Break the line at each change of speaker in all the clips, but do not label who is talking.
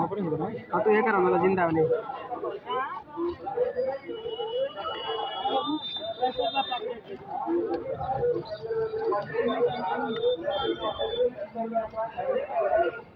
हाँ तो ये करो मतलब ज़िंदा वाली
अरे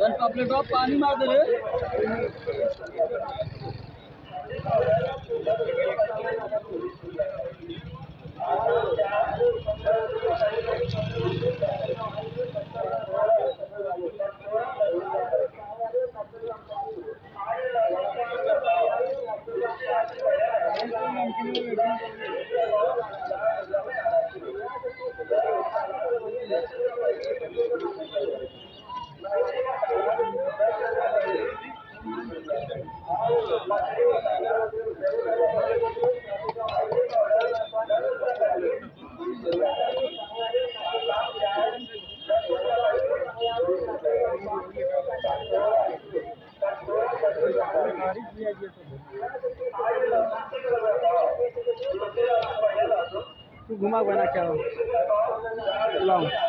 दस पापलेट और पानी मार दे रे
तू घुमा बना क्या लाओ